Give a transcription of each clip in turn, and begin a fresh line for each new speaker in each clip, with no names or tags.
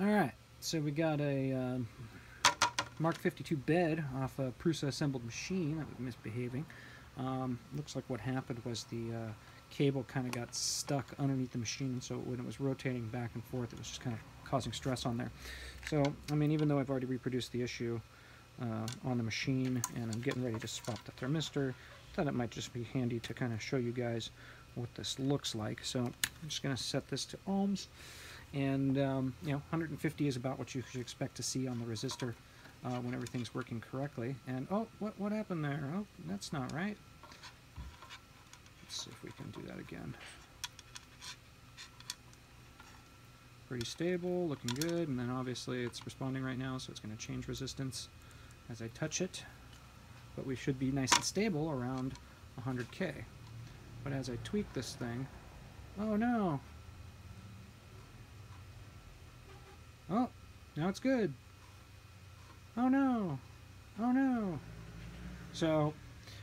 Alright, so we got a um, Mark 52 bed off a Prusa assembled machine that was misbehaving. Um, looks like what happened was the uh, cable kind of got stuck underneath the machine, so when it was rotating back and forth, it was just kind of causing stress on there. So, I mean, even though I've already reproduced the issue uh, on the machine and I'm getting ready to swap the thermistor, thought it might just be handy to kind of show you guys what this looks like. So I'm just going to set this to ohms. And, um, you know, 150 is about what you should expect to see on the resistor uh, when everything's working correctly. And, oh, what, what happened there? Oh, that's not right. Let's see if we can do that again. Pretty stable, looking good, and then obviously it's responding right now, so it's going to change resistance as I touch it. But we should be nice and stable around 100k. But as I tweak this thing, oh no, Oh, now it's good. Oh no. Oh no. So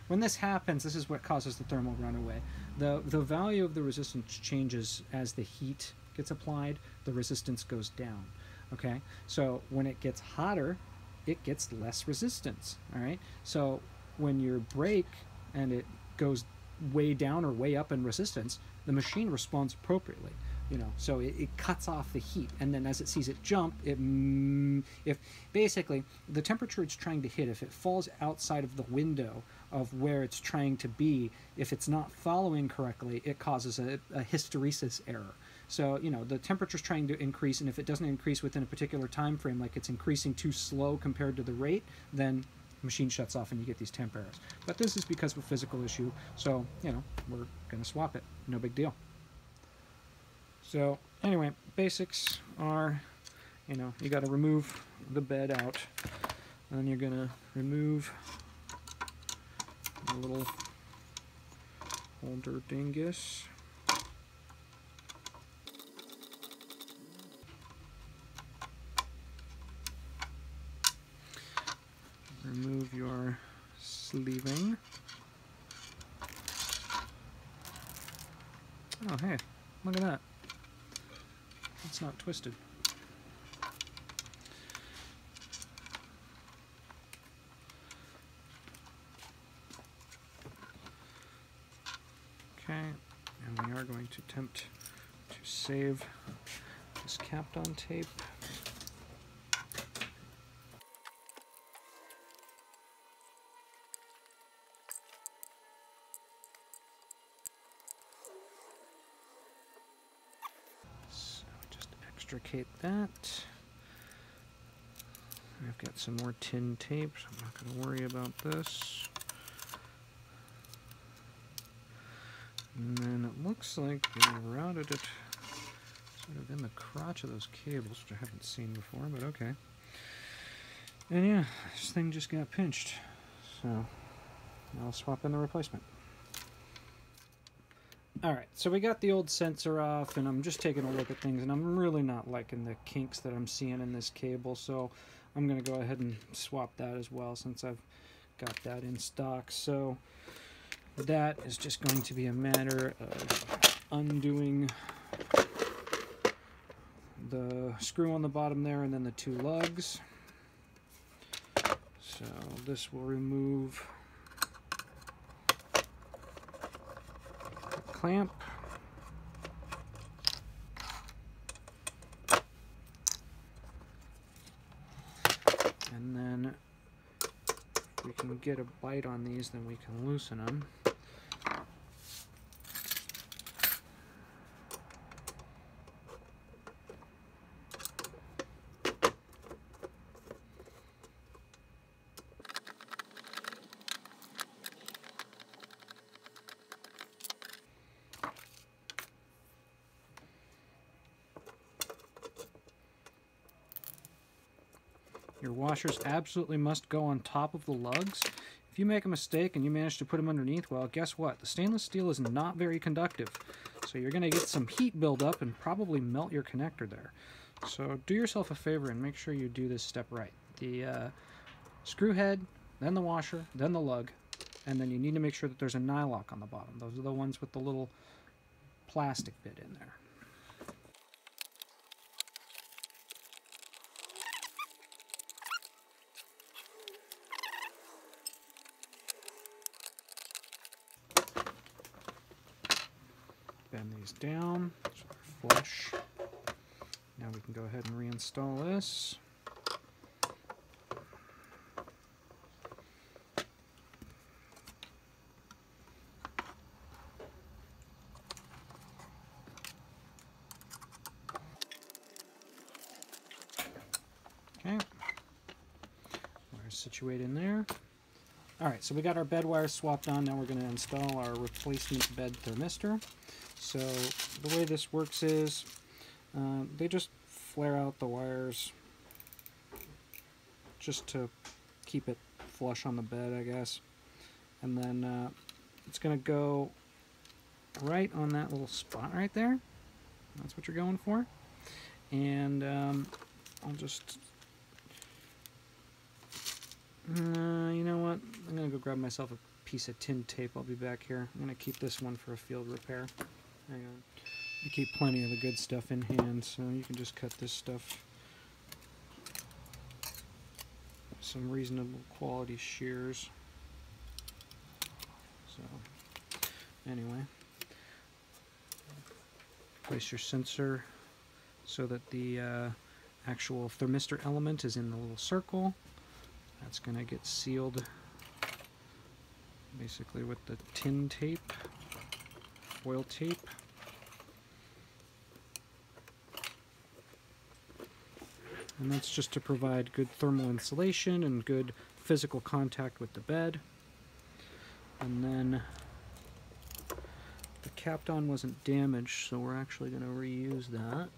when this happens, this is what causes the thermal runaway. The, the value of the resistance changes as the heat gets applied, the resistance goes down. Okay, so when it gets hotter, it gets less resistance. All right, so when you break and it goes way down or way up in resistance, the machine responds appropriately you know so it, it, cuts off the heat. And then as it sees it jump it mm, if basically the temperature it's trying to hit if it falls outside of the window of where it's trying to be if it's not following correctly it causes a, a hysteresis error. So you know the temperature is trying to increase and if it doesn't increase within a particular time frame like it's increasing too slow compared to the rate then machine shuts off and you get these temp errors. But this is because of a physical issue so you know we're going to swap it. No big deal so anyway, basics are, you know, you got to remove the bed out. Then you're going to remove the little holder dingus. Remove your sleeving. Oh, hey, look at that. It's not twisted. Okay, and we are going to attempt to save this Kapton tape. Extricate that. I've got some more tin tape, so I'm not going to worry about this. And then it looks like they routed it sort of in the crotch of those cables, which I haven't seen before, but okay. And yeah, this thing just got pinched. So I'll swap in the replacement. Alright, so we got the old sensor off, and I'm just taking a look at things, and I'm really not liking the kinks that I'm seeing in this cable, so I'm going to go ahead and swap that as well, since I've got that in stock. So that is just going to be a matter of undoing the screw on the bottom there, and then the two lugs. So this will remove clamp. And then if we can get a bite on these, then we can loosen them. Washers absolutely must go on top of the lugs. If you make a mistake and you manage to put them underneath, well, guess what? The stainless steel is not very conductive. So you're going to get some heat buildup and probably melt your connector there. So do yourself a favor and make sure you do this step right. The uh, screw head, then the washer, then the lug, and then you need to make sure that there's a nylock on the bottom. Those are the ones with the little plastic bit in there. these down. Flush. Now we can go ahead and reinstall this. Okay. Wires situate in there. Alright, so we got our bed wires swapped on. Now we're going to install our replacement bed thermistor. So the way this works is uh, they just flare out the wires just to keep it flush on the bed, I guess. And then uh, it's going to go right on that little spot right there. That's what you're going for. And um, I'll just uh, you know what? I'm going to go grab myself a piece of tin tape. I'll be back here. I'm going to keep this one for a field repair. Hang on. You keep plenty of the good stuff in hand, so you can just cut this stuff. Some reasonable quality shears. So, anyway. Place your sensor so that the uh, actual thermistor element is in the little circle. That's going to get sealed basically with the tin tape, foil tape. And that's just to provide good thermal insulation and good physical contact with the bed. And then the Kapton wasn't damaged, so we're actually going to reuse that.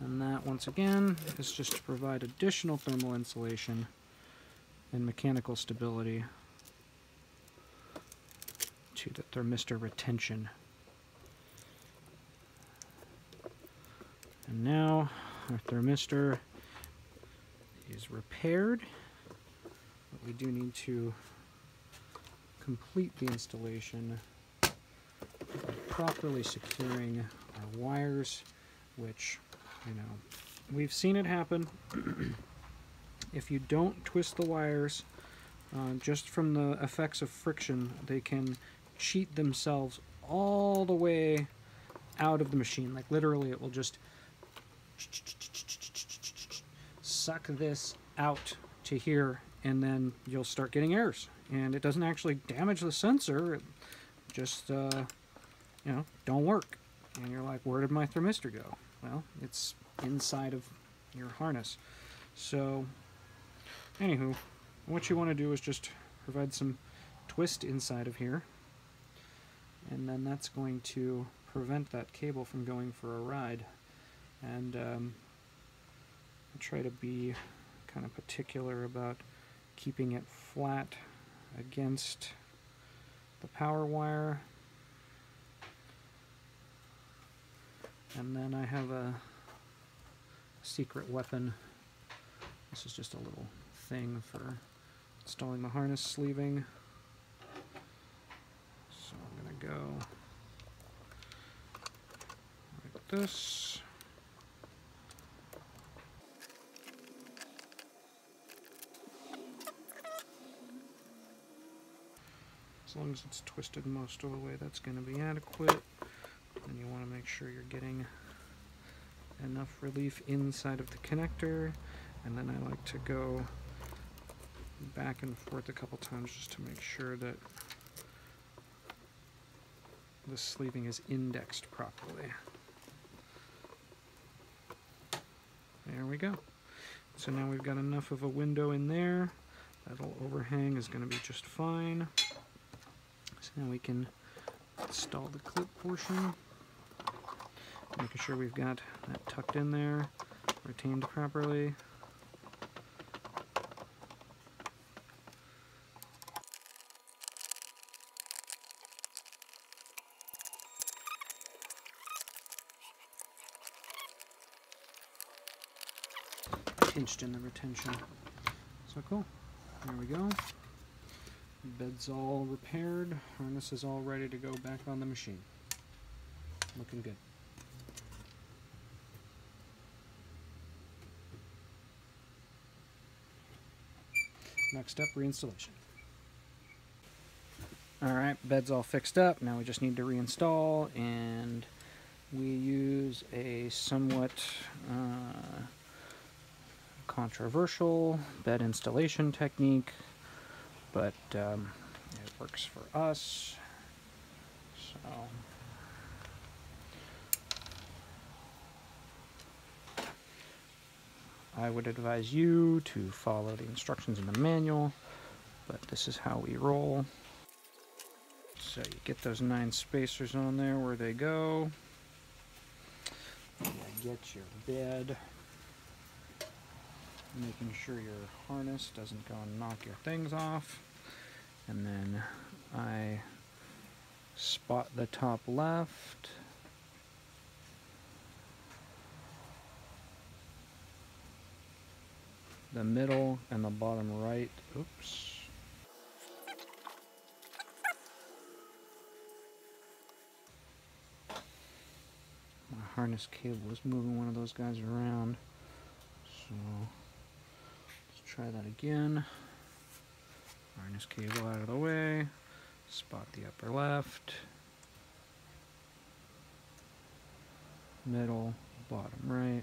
And that, once again, is just to provide additional thermal insulation and mechanical stability to the thermistor retention. And now our thermistor is repaired, but we do need to complete the installation by properly securing our wires, which you know, we've seen it happen. if you don't twist the wires, uh, just from the effects of friction, they can cheat themselves all the way out of the machine. Like literally, it will just suck this out to here, and then you'll start getting errors. And it doesn't actually damage the sensor, it just, uh, you know, don't work. And you're like, where did my thermistor go? Well, it's inside of your harness. So, anywho, what you want to do is just provide some twist inside of here. And then that's going to prevent that cable from going for a ride. And um, I try to be kind of particular about keeping it flat against the power wire And then I have a secret weapon. This is just a little thing for installing the harness sleeving. So I'm going to go. Like this. As long as it's twisted most of the way, that's going to be adequate. And you want to make sure you're getting enough relief inside of the connector. And then I like to go back and forth a couple times just to make sure that the sleeving is indexed properly. There we go. So now we've got enough of a window in there. That little overhang is going to be just fine. So now we can install the clip portion. Making sure we've got that tucked in there, retained properly. Pinched in the retention. So cool. There we go. Bed's all repaired. Harness is all ready to go back on the machine. Looking good. Next step, reinstallation. Alright, bed's all fixed up. Now we just need to reinstall and we use a somewhat uh, controversial bed installation technique, but um, it works for us. So. I would advise you to follow the instructions in the manual, but this is how we roll. So you get those nine spacers on there where they go. You get your bed. Making sure your harness doesn't go and knock your things off. And then I spot the top left. The middle and the bottom right. Oops. My harness cable is moving one of those guys around. So try that again. Harness cable out of the way. Spot the upper left. Middle, bottom right.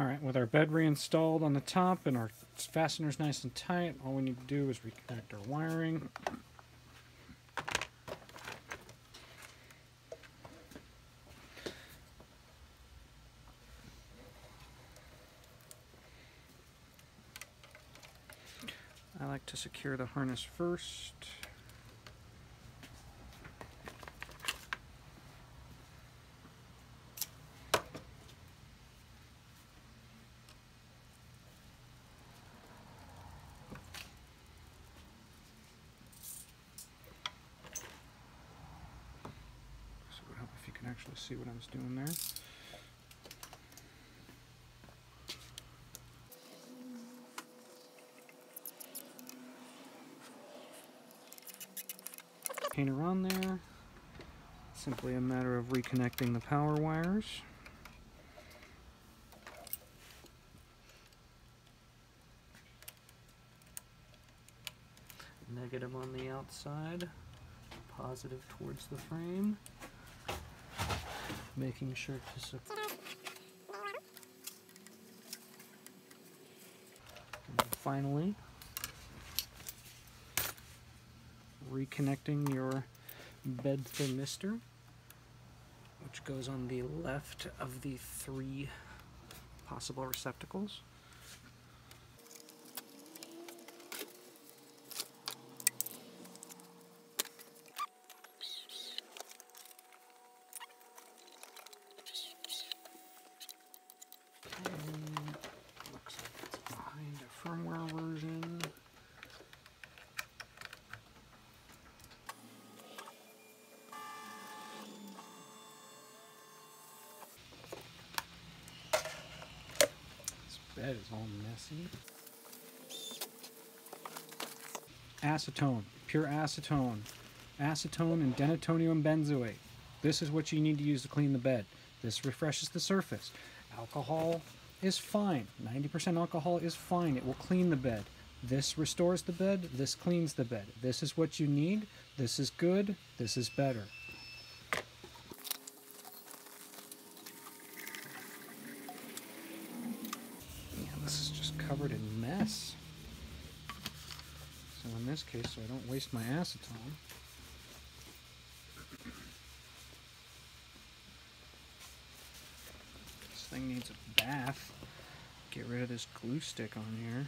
Alright, with our bed reinstalled on the top and our fasteners nice and tight, all we need to do is reconnect our wiring. I like to secure the harness first. Actually see what I was doing there. Painter on there. Simply a matter of reconnecting the power wires. Negative on the outside, positive towards the frame making sure to support. finally, reconnecting your bed thermistor, which goes on the left of the three possible receptacles. That is all messy. Acetone, pure acetone. Acetone and denatonium benzoate. This is what you need to use to clean the bed. This refreshes the surface. Alcohol is fine. 90% alcohol is fine. It will clean the bed. This restores the bed. This cleans the bed. This is what you need. This is good. This is better. Covered in mess. So in this case, so I don't waste my acetone, this thing needs a bath. Get rid of this glue stick on here.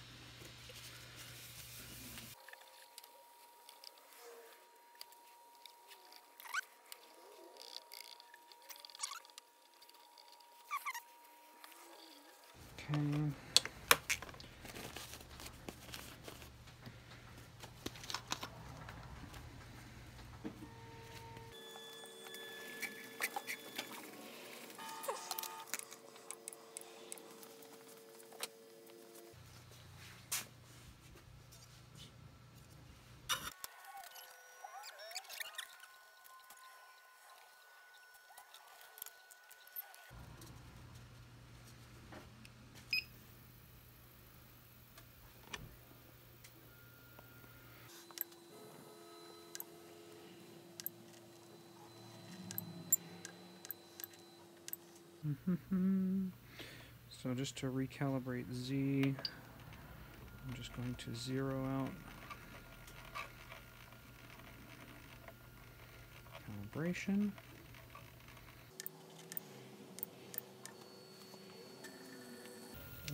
Okay. so just to recalibrate Z, I'm just going to zero out calibration.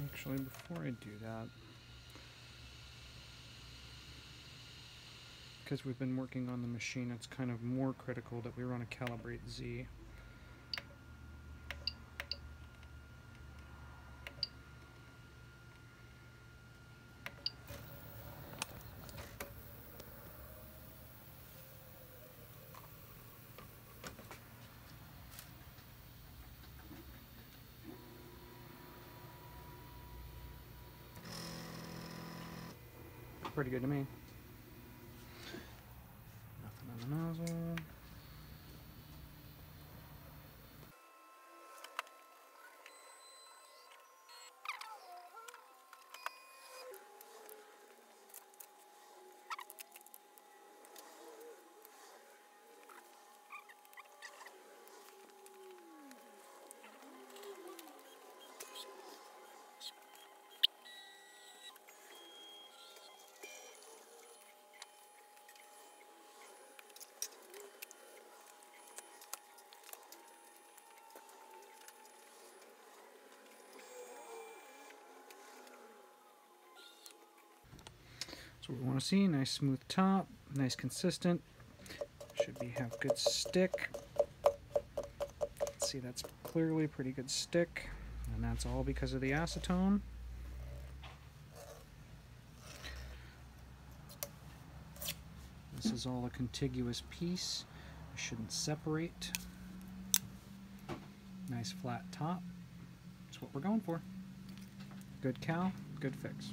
Actually, before I do that, because we've been working on the machine, it's kind of more critical that we run a calibrate Z. Pretty good to me. That's what we want to see. Nice smooth top, nice consistent. Should be have good stick. See, that's clearly pretty good stick, and that's all because of the acetone. This is all a contiguous piece. It shouldn't separate. Nice flat top. That's what we're going for. Good cow, good fix.